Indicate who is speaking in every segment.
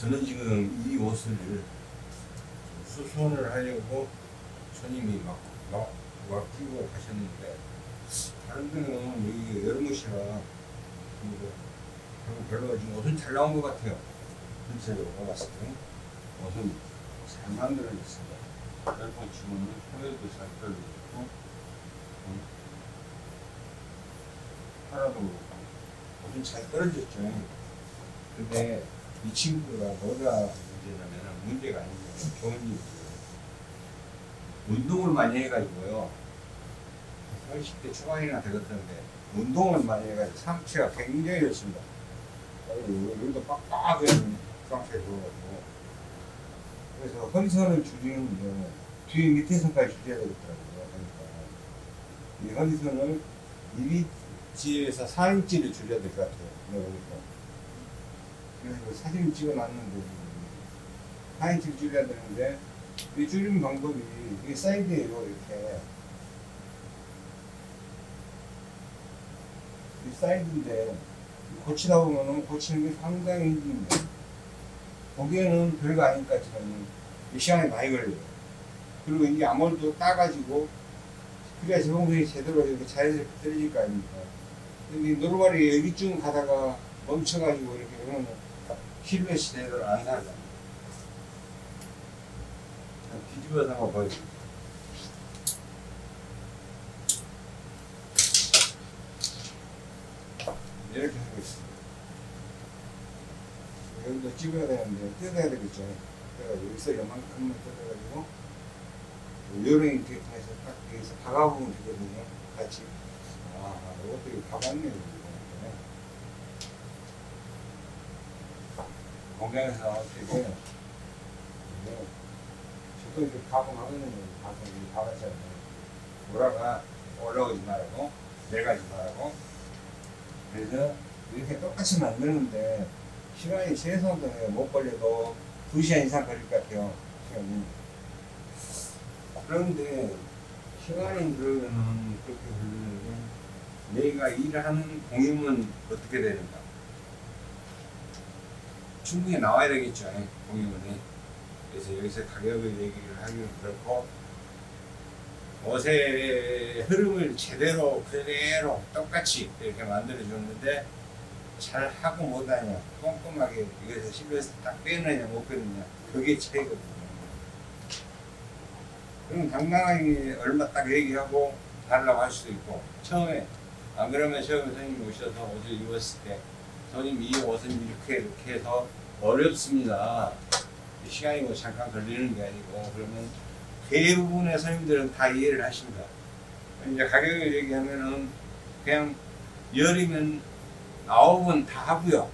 Speaker 1: 저는 지금 이 옷을 수선을 하려고 손님이 막, 막, 막 끼고 가셨는데 다른 데는 여기 여름옷이라 뭐 별로, 지금 옷은 잘 나온 것 같아요. 전체적으로 봤을 때 옷은 잘 만들어졌습니다. 얇은 치고는 혀에도 잘 떨어졌고 음. 하나도 그렇고 옷은 잘 떨어졌죠. 근데 이 친구가 뭐가 문제냐면 문제가 아니고 좋은 일이에요. 운동을 많이 해가지고요. 30대 초반이나 되겠던데 운동을 많이 해가지고 상체가 굉장히 좋습니다. 여기도 빡빡하게 상체에 들어가지고 그래서 허리선을 줄이는 데 뒤에 밑에선까지 줄여야 되겠더라고요. 그러니까 이 허리선을 2인치에서 4인치를 줄여야 될 것 같아요. 그래서 사진을 찍어놨는데 4인치를 줄여야 되는데 이 줄이는 방법이 이게 사이드에요 이렇게 이 사이드인데 고치다 보면은 고치는 게 상당히 힘듭니다. 보기에는 별거 아니까 지금 시간이 많이 걸려요. 그리고 이게 아무래도 따가지고 그래야 재봉선이 제대로 이렇게 자연스럽게 떨어질 거 아닙니까. 근데 노루발이 여기쯤 가다가 멈춰가지고 이렇게 그러면 실루엣이 제대로 안. 뒤집어서 한번 보여줄게요. 이렇게 하고 있습니다. 여기도 찍어야 되는데 뜯어야 되겠죠. 그래서 여기서 요만큼만 뜯어가지고 이렇게 해서 딱 여기서 박아보면 되거든요. 같이. 아, 이것도 박았네요. 이거. 공장에서 돼요? 이거 저도 이렇게 가공하거든요. 가공 이렇게 박았잖아요. 보라가 올라오지 말고 내가지 말고 그래서 이렇게 똑같이 만드는데 시간이 최소한 못 걸려도 2시간 이상 걸릴 것 같아요. 시간이. 그런데 시간이 그러면 그렇게 걸리는데 내가 일을 하는 공임은 어떻게 되는가? 충분히 나와야 되겠죠, 공임원이. 그래서 여기서 가격을 얘기를 하기는 그렇고 옷의 흐름을 제대로 그대로 똑같이 이렇게 만들어 줬는데 잘 하고 못하냐 꼼꼼하게 이것을 실루엣을 딱 빼느냐 못 빼느냐 그게 차이거든요 그럼 당당하게 얼마 딱 얘기하고 달라고 할 수도 있고 처음에 안 그러면 처음에 선생님 오셔서 옷을 입었을 때 선생님 이 옷은 이렇게 이렇게 해서 어렵습니다 시간이 뭐 잠깐 걸리는 게 아니고 그러면 대부분의 선생님들은 다 이해를 하십니다. 이제 가격을 얘기하면은 그냥 열이면 아홉은 다 하고요.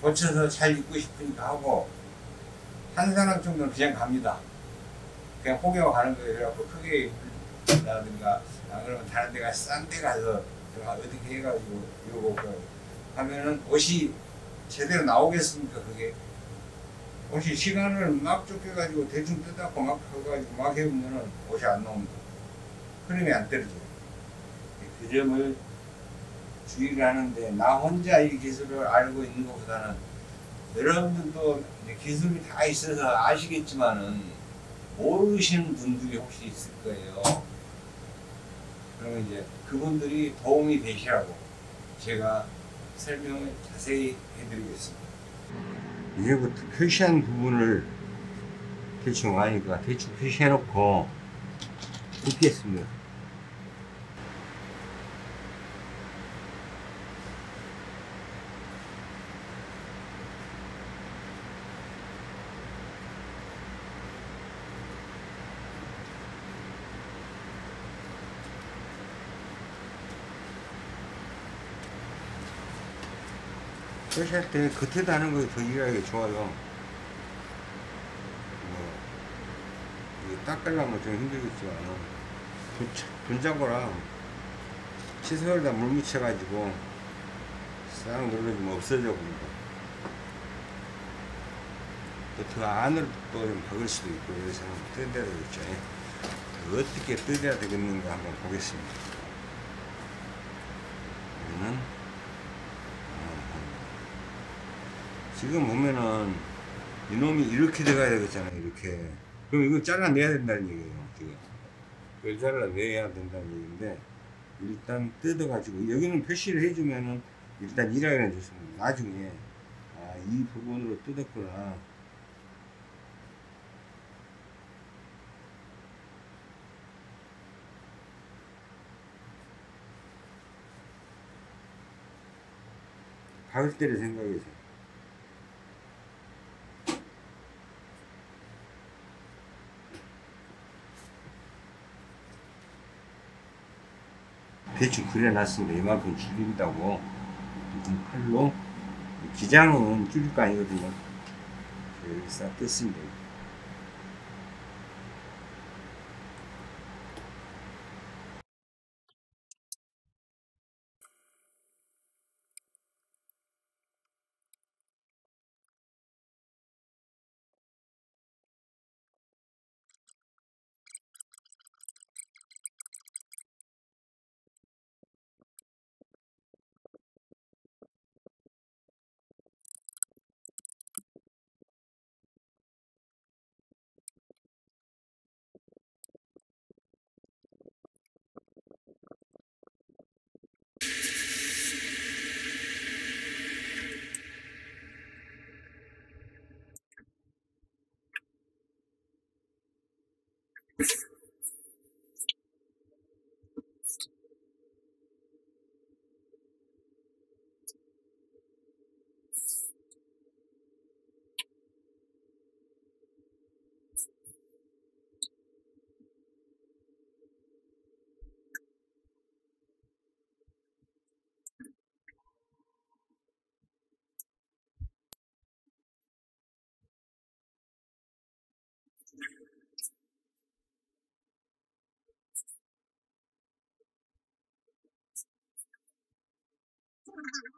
Speaker 1: 고쳐서 잘 입고 싶으니까 하고 한 사람 정도는 그냥 갑니다. 그냥 포기하고 가는 거예요. 그래갖고 크게 라든가 안 그러면 다른 데 가서 싼데 가서 어떻게 해가지고 이러고 하면은 옷이 제대로 나오겠습니까 그게 옷이 시간을 막 쫓겨가지고 대충 뜯어갖고 막 해가지고 막 해보면은 옷이 안 나옵니다. 흐름이 안 떨어져요. 그 점을 주의를 하는데 나 혼자 이 기술을 알고 있는 것보다는 여러분들도 기술이 다 있어서 아시겠지만은 모르시는 분들이 혹시 있을 거예요. 그러면 이제 그분들이 도움이 되시라고 제가 설명을 자세히 해드리겠습니다. 이제부터 표시한 부분을 대충 아니까 대충 표시해 놓고 읽겠습니다. 표시할 때 겉에다 하는 것이 더 일하기 좋아요. 뭐, 닦으려면 좀 힘들겠지만, 돈, 돈자고랑 칫솔에다 물 묻혀가지고 싹 눌러주면 없어져 버립니다. 더 안으로 또좀 박을 수도 있고, 그래서 뜯어야 되겠죠. 어떻게 뜯어야 되겠는가 한번 보겠습니다. 여기는 지금 보면은 이놈이 이렇게 돼가야 되겠잖아요 이렇게. 그럼 이거 잘라내야 된다는 얘기예요 지금. 이걸 잘라내야 된다는 얘기인데 일단 뜯어가지고 여기는 표시를 해주면은 일단 일하게 해줬습니다. 나중에. 아 이 부분으로 뜯었구나. 박을 때를 생각해서 대충 그려놨습니다. 이만큼 줄인다고 이 칼로 기장은 줄일 거 아니거든요. 여기 싹 뜯습니다. Thank you.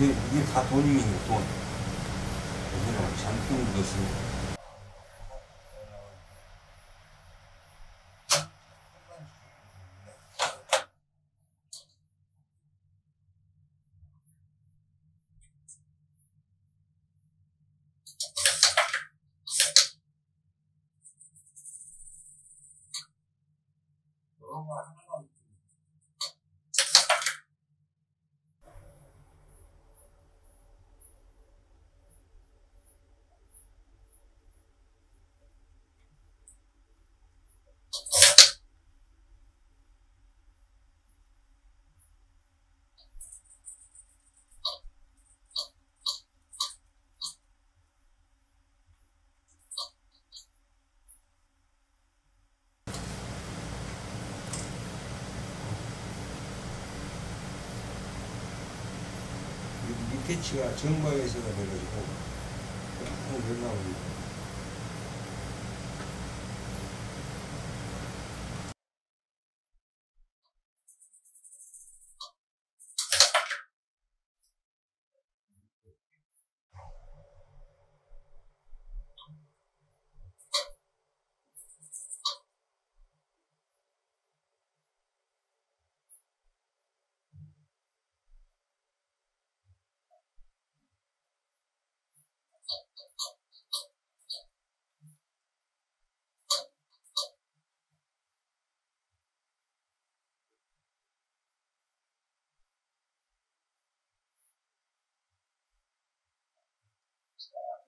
Speaker 1: 이게, 이게 다 돈이에요, 돈. 그래서 잔뜩 묻었습니다.
Speaker 2: 그런 걸 하는 건 스케치가 정방에서가 돼가지고 너무 별나옵니다. 이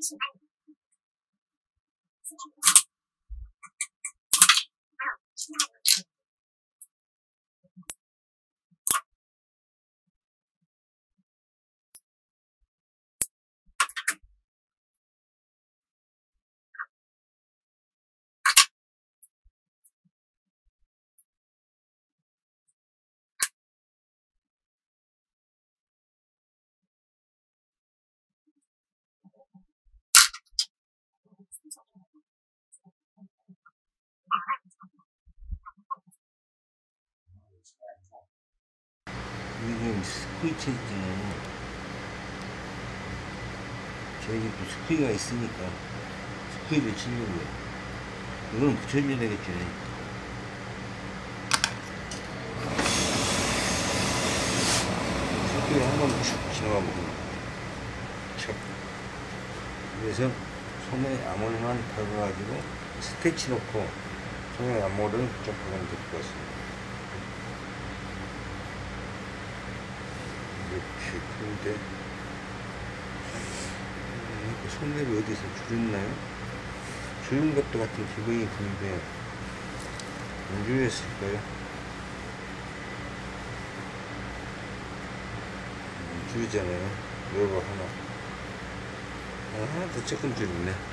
Speaker 2: person. 이게 스크위치 있잖아요. 저희 또 스크위가 있으니까 스크위를 치려고요. 이거는 붙여줘야 되겠죠. 스크위 한번 지나가 보고 척. 그래서 손에 암홀만 박아가지고 스테치 놓고 손에 암홀을 좀 박으면 될것 같습니다. 이렇게 근데 음, 손잡이 어디서 줄였나요? 줄인 것도 같은 기분이 드는데 안 줄였을까요? 안 줄이잖아요 요거 하나 아, 하나 더 조금 줄였네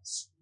Speaker 2: lives.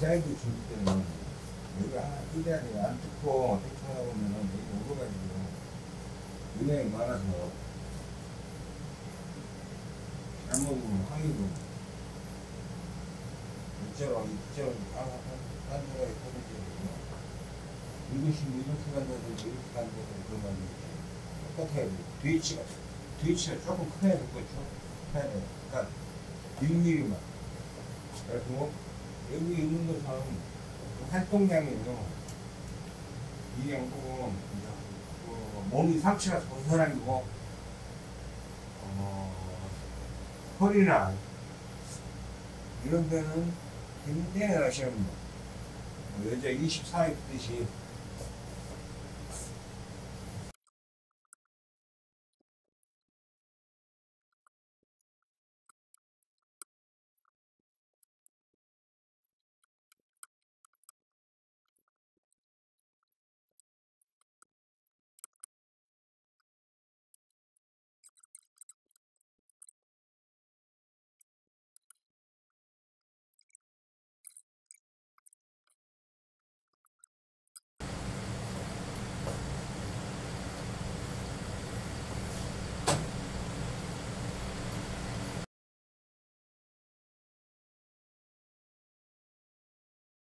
Speaker 2: 사이드 줄 때는 여기가 이 자리가 안 뚫고 대충 하다 보면은 여기 오르가지고 은행이 많아서 잘못하면 항의도 이처럼 이처럼 딴 데가 터지고 이것이 뭐 이렇게 간다든지 이렇게 간다든지 그런 거 있지 똑같아야 돼 뒤치가 뒤치가 조금 커야 될 거죠 그러니까 1mm만. 그래서 여기 있는 것은 활동량이에요. 뭐, 이제 그 몸이 상체가 고스란히고, 어, 허리나 이런 데는 굉장히 하시는 분. 뭐 여자 24일 듯이